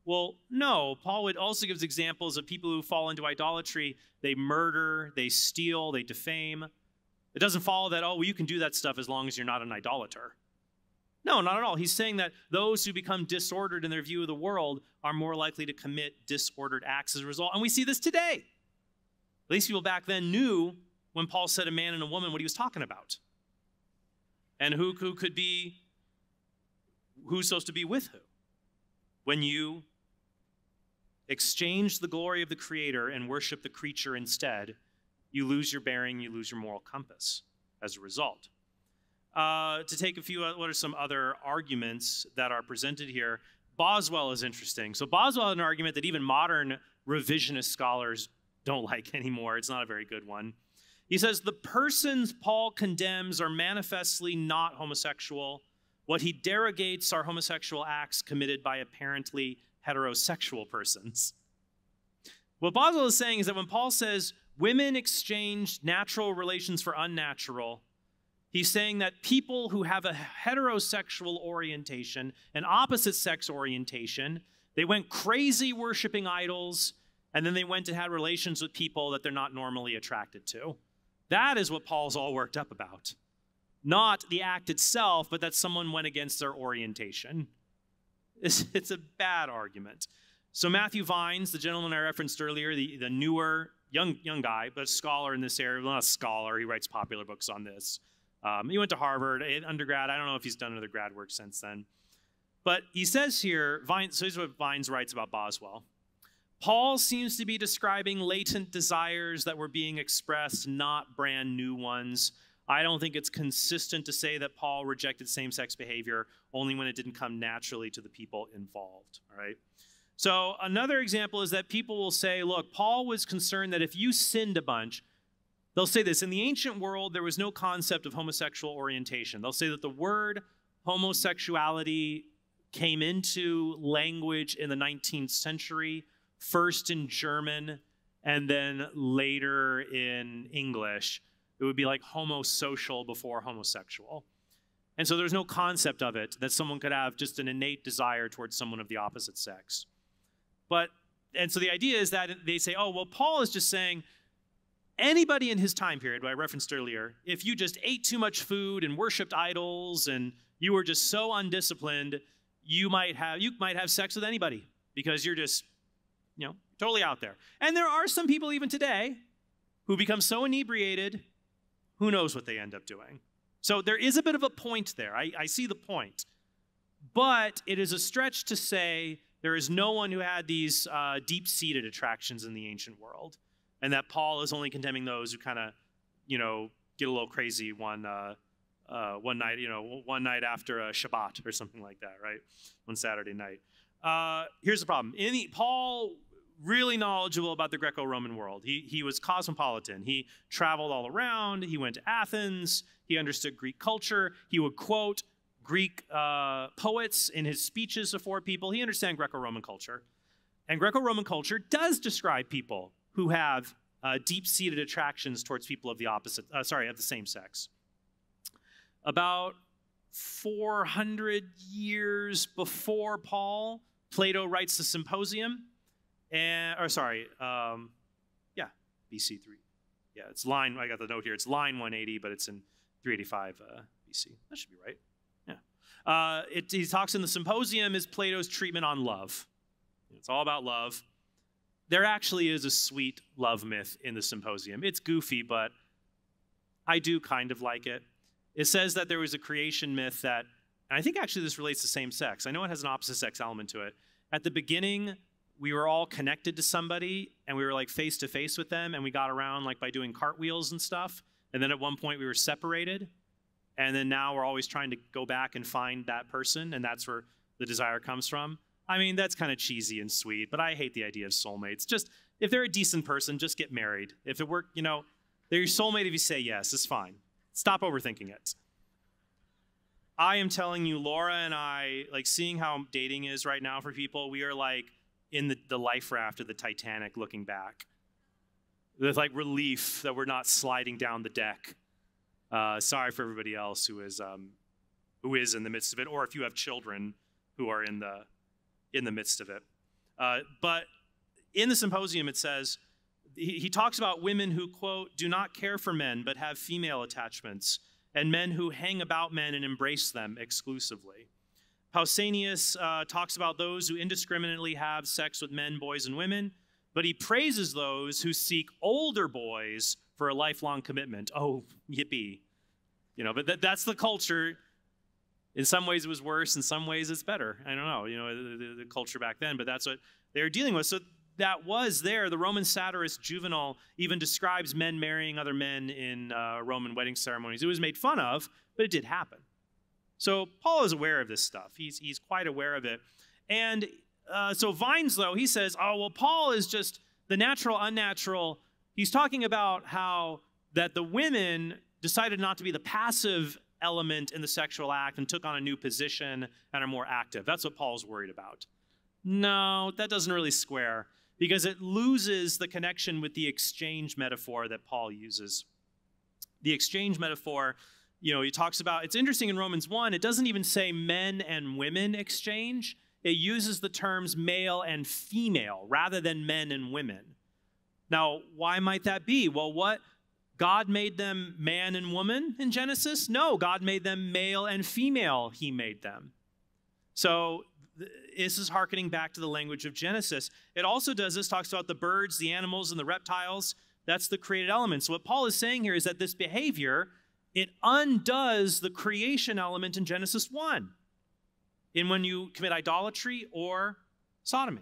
Speaker 1: Well, no. Paul would also gives examples of people who fall into idolatry. They murder, they steal, they defame. It doesn't follow that, oh, well, you can do that stuff as long as you're not an idolater. No, not at all. He's saying that those who become disordered in their view of the world are more likely to commit disordered acts as a result. And we see this today. At least people back then knew when Paul said a man and a woman what he was talking about. And who, who could be, who's supposed to be with who. When you exchange the glory of the Creator and worship the creature instead, you lose your bearing, you lose your moral compass as a result. Uh, to take a few, uh, what are some other arguments that are presented here? Boswell is interesting. So, Boswell had an argument that even modern revisionist scholars don't (laughs) like anymore. It's not a very good one. He says the persons Paul condemns are manifestly not homosexual. What he derogates are homosexual acts committed by apparently heterosexual persons. What Boswell is saying is that when Paul says women exchange natural relations for unnatural, he's saying that people who have a heterosexual orientation, an opposite sex orientation, they went crazy worshiping idols, and then they went and had relations with people that they're not normally attracted to. That is what Paul's all worked up about. Not the act itself, but that someone went against their orientation. It's, (laughs) it's a bad argument. So, Matthew Vines, the gentleman I referenced earlier, the, the newer young young guy, but a scholar in this area. Well, not a scholar. He writes popular books on this. Um, he went to Harvard, undergrad. I don't know if he's done another grad work since then. But he says here, Vines, so here's what Vines writes about Boswell. Paul seems to be describing latent desires that were being expressed, not brand new ones. I don't think it's consistent to say that Paul rejected same sex behavior only when it didn't come naturally to the people involved. All right. So, another example is that people will say, look, Paul was concerned that if you sinned a bunch, they'll say this in the ancient world, there was no concept of homosexual orientation. They'll say that the word homosexuality came into language in the 19th century, first in German and then later in English. It would be like homosocial before homosexual. And so there's no concept of it that someone could have just an innate desire towards someone of the opposite sex. But, and so the idea is that they say, oh, well, Paul is just saying anybody in his time period, what I referenced earlier, if you just ate too much food and worshiped idols and you were just so undisciplined, you might have you might have sex with anybody because you're just, you know, totally out there. And there are some people even today who become so inebriated, who knows what they end up doing. So there is a bit of a point there. I, I see the point. But it is a stretch to say there is no one who had these uh, deep seated attractions in the ancient world, and that Paul is only condemning those who kind of, you know, get a little crazy one. Uh, uh, one night, you know, one night after a Shabbat or something like that, right? One Saturday night. Uh, here's the problem: the, Paul really knowledgeable about the Greco-Roman world. He he was cosmopolitan. He traveled all around. He went to Athens. He understood Greek culture. He would quote Greek uh, poets in his speeches before people. He understands Greco Roman culture. And Greco Roman culture does describe people who have uh, deep seated attractions towards people of the opposite, uh, sorry, of the same sex. About 400 years before Paul, Plato writes the Symposium. And or sorry, um, yeah, BC three. Yeah, it's line. I got the note here. It's line 180, but it's in 385 uh, BC. That should be right. Yeah. Uh, it, he talks in the symposium is Plato's treatment on love. It's all about love. There actually is a sweet love myth in the symposium. It's goofy, but I do kind of like it. It says that there was a creation myth that, and I think actually this relates to same sex. I know it has an opposite sex element to it. At the beginning, we were all connected to somebody and we were like face to face with them and we got around like by doing cartwheels and stuff. And then at one point we were separated. And then now we're always trying to go back and find that person. And that's where the desire comes from. I mean, that's kind of cheesy and sweet, but I hate the idea of soulmates. Just if they're a decent person, just get married. If it work, you know, they're your soulmate if you say yes, it's fine. Stop overthinking it. I am telling you, Laura and I, like seeing how dating is right now for people, we are like in the, the life raft of the Titanic looking back. There's like relief that we're not sliding down the deck. Uh, sorry for everybody else who is um, who is in the midst of it, or if you have children who are in the in the midst of it. Uh, but in the symposium, it says he, he talks about women who quote do not care for men but have female attachments, and men who hang about men and embrace them exclusively. Pausanias uh, talks about those who indiscriminately have sex with men, boys, and women, but he praises those who seek older boys for a lifelong commitment. Oh, yippee. You know, but that, that's the culture. In some ways, it was worse. In some ways, it's better. I don't know, you know, the, the, the culture back then, but that's what they were dealing with. So that was there. The Roman satirist Juvenal even describes men marrying other men in uh, Roman wedding ceremonies. It was made fun of, but it did happen. So Paul is aware of this stuff. He's, he's quite aware of it. And uh, so Vineslow, he says, oh, well, Paul is just the natural, unnatural. He's talking about how that the women decided not to be the passive element in the sexual act and took on a new position and are more active. That's what Paul's worried about. No, that doesn't really square because it loses the connection with the exchange metaphor that Paul uses. The exchange metaphor you know, he talks about it's interesting in Romans 1, it doesn't even say men and women exchange. It uses the terms male and female rather than men and women. Now, why might that be? Well, what God made them man and woman in Genesis? No, God made them male and female, He made them. So this is harkening back to the language of Genesis. It also does this, talks about the birds, the animals, and the reptiles. That's the created elements. So what Paul is saying here is that this behavior it undoes the creation element in Genesis 1 in when you commit idolatry or sodomy.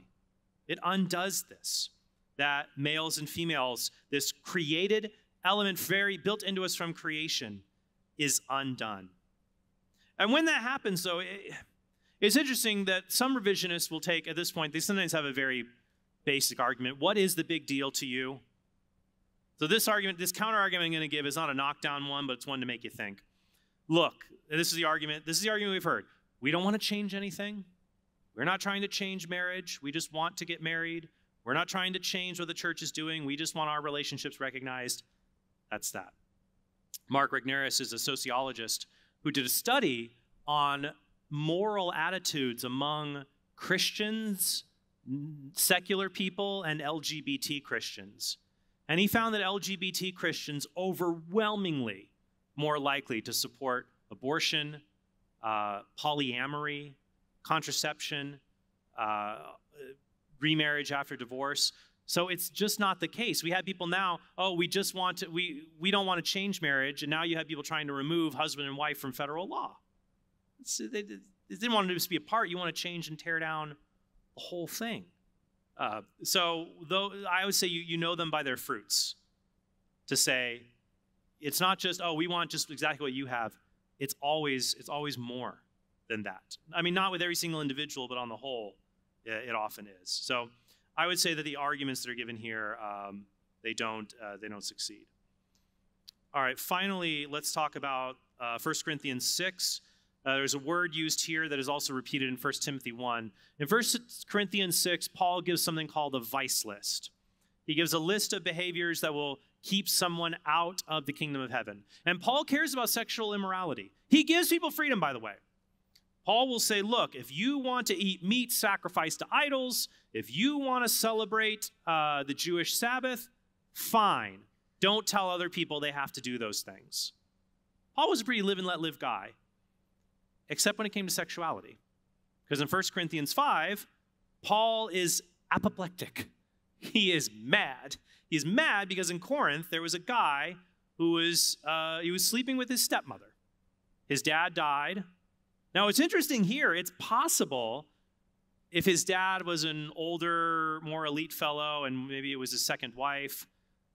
Speaker 1: It undoes this. That males and females, this created element very built into us from creation, is undone. And when that happens, though, it, it's interesting that some revisionists will take, at this point, they sometimes have a very basic argument. What is the big deal to you? So this argument, this counter argument I'm going to give is not a knockdown one, but it's one to make you think. Look, this is the argument. This is the argument we've heard. We don't want to change anything. We're not trying to change marriage. We just want to get married. We're not trying to change what the church is doing. We just want our relationships recognized. That's that. Mark Regnerus is a sociologist who did a study on moral attitudes among Christians, secular people, and LGBT Christians. And he found that LGBT Christians overwhelmingly more likely to support abortion, uh, polyamory, contraception, uh, remarriage after divorce. So it's just not the case. We have people now, oh, we just want to, we, we don't want to change marriage. And now you have people trying to remove husband and wife from federal law. They, they, didn't want to just be apart. You want to change and tear down the whole thing. Uh, so though I would say you, you know them by their fruits. To say, it's not just oh we want just exactly what you have. It's always it's always more than that. I mean, not with every single individual, but on the whole, it, often is. So I would say that the arguments that are given here um, they don't uh, they don't succeed. All right. Finally, let's talk about uh, 1 Corinthians six. Uh, there's a word used here that is also repeated in 1 Timothy 1. In 1 Corinthians 6, Paul gives something called a vice list. He gives a list of behaviors that will keep someone out of the kingdom of heaven. And Paul cares about sexual immorality. He gives people freedom, by the way. Paul will say, look, if you want to eat meat sacrificed to idols, if you want to celebrate uh, the Jewish Sabbath, fine. Don't tell other people they have to do those things. Paul was a pretty live and let live guy, except when it came to sexuality. Because in 1 Corinthians 5, Paul is apoplectic. He is mad. He's mad because in Corinth there was a guy who was uh, he was sleeping with his stepmother. His dad died. Now it's interesting here. It's possible if his dad was an older, more elite fellow, and maybe it was his second wife,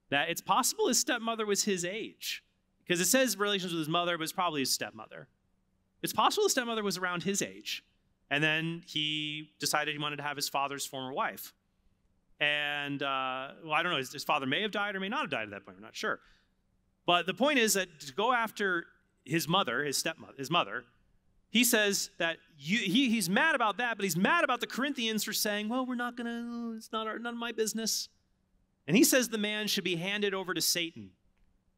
Speaker 1: that it's possible his stepmother was his age. Because it says relations with his mother, but it's probably his stepmother. It's possible the stepmother was around his age. And then he decided he wanted to have his father's former wife. And, uh, well, I don't know, his, his, father may have died or may not have died at that point, we're not sure. But the point is that to go after his mother, his stepmother, his mother, he says that you, he, he's mad about that, but he's mad about the Corinthians for saying, well, we're not going to, it's not our, none of my business. And he says the man should be handed over to Satan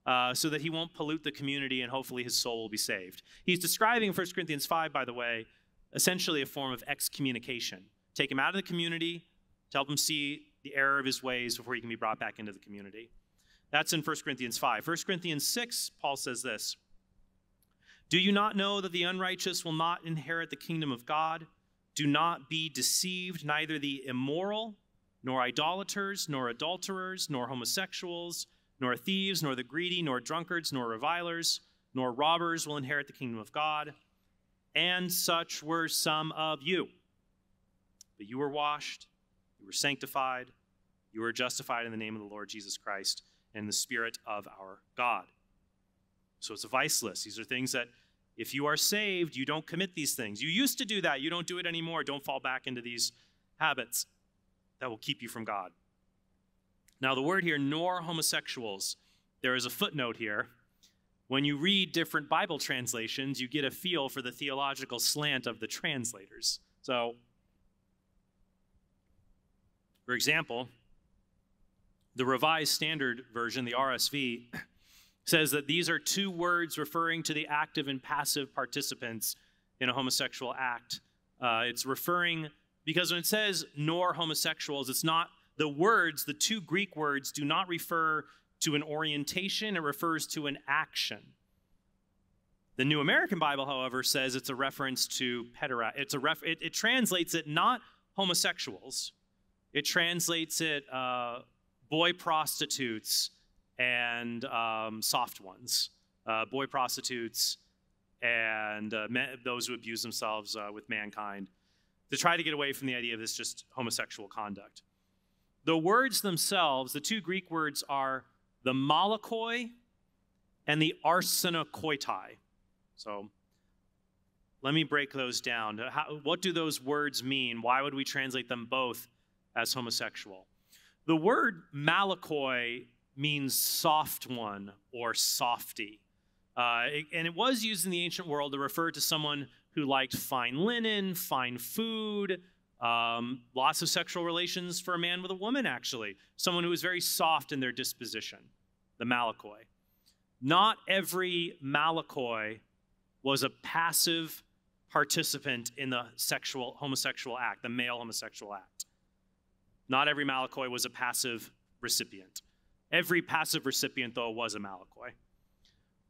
Speaker 1: uh, so that he won't pollute the community and hopefully his soul will be saved. He's describing in 1 Corinthians 5, by the way, essentially a form of excommunication. Take him out of the community, to help him see the error of his ways before he can be brought back into the community. That's in 1 Corinthians 5. 1 Corinthians 6, Paul says this Do you not know that the unrighteous will not inherit the kingdom of God? Do not be deceived, neither the immoral, nor idolaters, nor adulterers, nor homosexuals, nor thieves, nor the greedy, nor drunkards, nor revilers, nor robbers will inherit the kingdom of God. And such were some of you. But you were washed you were sanctified. You were justified in the name of the Lord Jesus Christ and the Spirit of our God. So it's a vice list. These are things that if you are saved, you don't commit these things. You used to do that. You don't do it anymore. Don't fall back into these habits that will keep you from God. Now, the word here, nor homosexuals, there is a footnote here. When you read different Bible translations, you get a feel for the theological slant of the translators. So for example, the Revised Standard Version, the RSV, (clears throat) says that these are two words referring to the active and passive participants in a homosexual act. Uh, it's referring, because when it says nor homosexuals, it's not the words, the two Greek words, do not refer to an orientation, it refers to an action. The New American Bible, however, says it's a reference to pederast. It's a ref- it, it translates it not homosexuals, it translates it uh, boy prostitutes and um, soft ones. Uh, boy prostitutes and uh, those who abuse themselves uh, with mankind to try to get away from the idea of this just homosexual conduct. The words themselves, the two Greek words are the malakoi and the arsenokoitai. So let me break those down. How, what do those words mean? Why would we translate them both as homosexual. The word malakoi means soft one or softy. Uh, and it was used in the ancient world to refer to someone who liked fine linen, fine food, um, lots of sexual relations for a man with a woman, actually. Someone who is very soft in their disposition, the malakoi. Not every malakoi was a passive participant in the sexual homosexual act, the male homosexual act. Not every Malakoi was a passive recipient. Every passive recipient, though, was a Malakoi.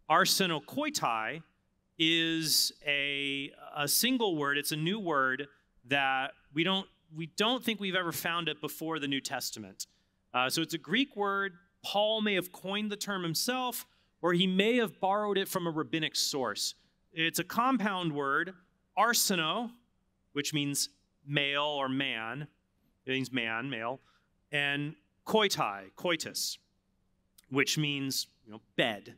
Speaker 1: Arsenokoitai is a, a single word. It's a new word that we don't, we don't think we've ever found it before the New Testament. Uh, so it's a Greek word. Paul may have coined the term himself, or he may have borrowed it from a rabbinic source. It's a compound word, arseno, which means male or man, it means man, male, and koitai, coitus, which means you know bed.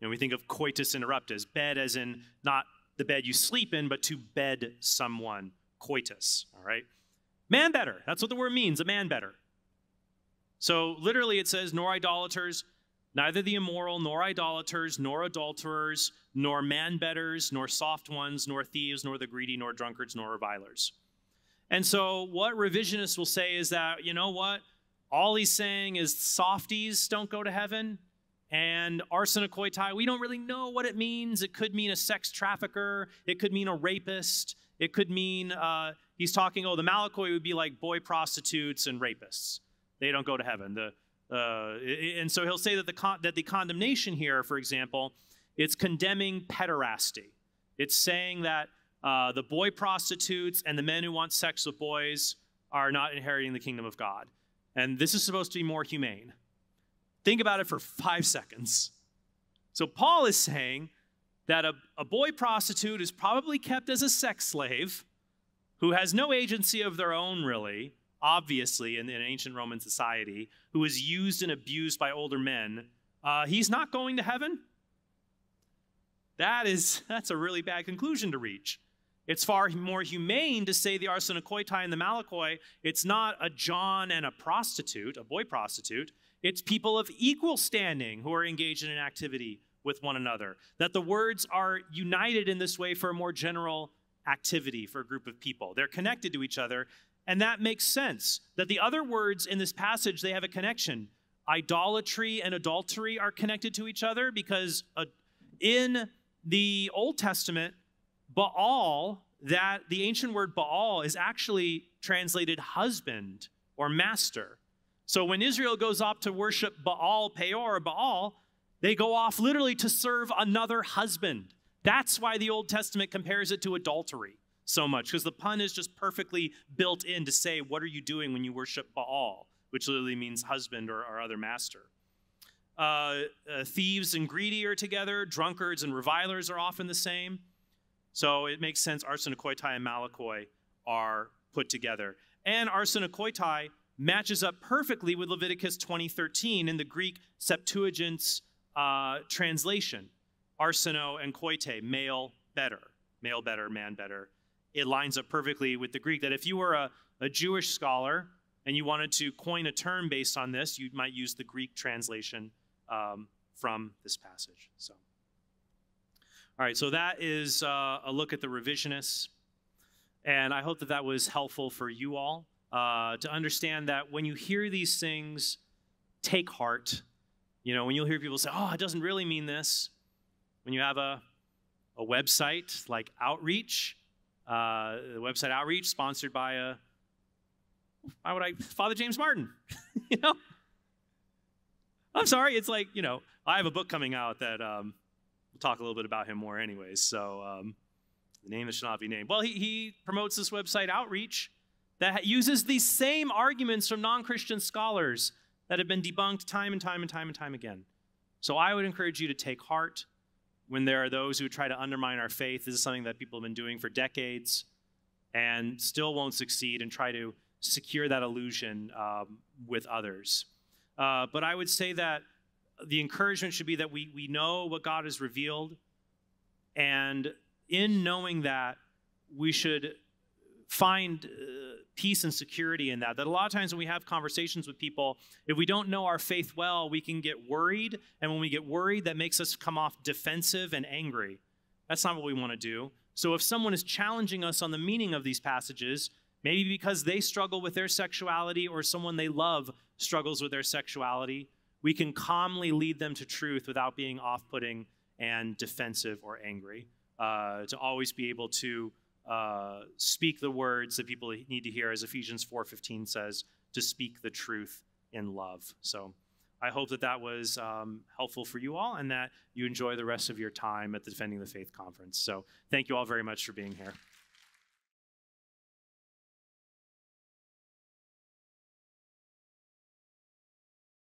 Speaker 1: And we think of coitus interruptus, bed as in not the bed you sleep in, but to bed someone, coitus. All right, man bedder. That's what the word means, a man bedder. So literally, it says, nor idolaters, neither the immoral, nor idolaters, nor adulterers, nor man bedders, nor soft ones, nor thieves, nor the greedy, nor drunkards, nor revilers. And so, what revisionists will say is that, you know what? All he's saying is softies don't go to heaven. And arsenokoitai, we don't really know what it means. It could mean a sex trafficker, it could mean a rapist, It could mean uh, he's talking, oh, the Malakoi would be like boy prostitutes and rapists. They don't go to heaven. The, uh, and so he'll say that the, con- that the condemnation here, for example, it's condemning pederasty. It's saying that uh, the boy prostitutes and the men who want sex with boys are not inheriting the kingdom of God. And this is supposed to be more humane. Think about it for five (laughs) seconds. So, Paul is saying that a, a boy prostitute is probably kept as a sex slave who has no agency of their own, really, obviously, in, in ancient Roman society, who is used and abused by older men. Uh, he's not going to heaven. That is, (laughs) that's a really bad conclusion to reach. It's far more humane to say the arsenokoitai and the malakoi, it's not a John and a prostitute, a boy prostitute. It's people of equal standing who are engaged in an activity with one another. That the words are united in this way for a more general activity for a group of people. They're connected to each other, and that makes sense. That the other words in this passage, they have a connection. Idolatry and adultery are connected to each other because uh, in the Old Testament, Baal, that the ancient word Baal is actually translated husband or master. So when Israel goes up to worship Baal, Peor, Baal, they go off literally to serve another husband. That's why the Old Testament compares it to adultery so much, because the pun is just perfectly built in to say, What are you doing when you worship Baal? which literally means husband or, or other master. Uh, uh, thieves and greedy are together, drunkards and revilers are often the same. So it makes sense arsenokoitai and malakoi are put together. And arsenokoitai matches up perfectly with Leviticus 20:13 in the Greek Septuagint's uh, translation. Arseno and koite, male bedder, male bedder, man bedder. It lines up perfectly with the Greek that if you were a, a Jewish scholar and you wanted to coin a term based on this, you might use the Greek translation um, from this passage. So. All right, so that is uh, a look at the revisionists. And I hope that that was helpful for you all uh, to understand that when you hear these things, take heart. You know, when you'll hear people say, oh, it doesn't really mean this. When you have a, a website like Outreach, uh, the website Outreach, sponsored by a, why would I, Father James Martin, (laughs) you know? I'm sorry, it's like, you know, I have a book coming out that um, we'll talk a little bit about him more, anyways. So um, the name that should not be named. Well, he, he promotes this website, Outreach, that uses these same arguments from non Christian scholars that have been debunked time and time and time and time again. So I would encourage you to take heart when there are those who try to undermine our faith. This is something that people have been doing for decades and still won't succeed and try to secure that illusion um, with others. Uh, but I would say that the encouragement should be that we, we know what God has revealed. And in knowing that, we should find uh, peace and security in that. That a lot of times when we have conversations with people, if we don't know our faith well, we can get worried. And when we get worried, that makes us come off defensive and angry. That's not what we want to do. So if someone is challenging us on the meaning of these passages, maybe because they struggle with their sexuality or someone they love struggles with their sexuality, we can calmly lead them to truth without being off putting and defensive or angry. Uh, to always be able to uh, speak the words that people need to hear, as Ephesians 4:15 says, to speak the truth in love. So, I hope that that was um, helpful for you all, and that you enjoy the rest of your time at the Defending the Faith conference. So, thank you all very much for being here.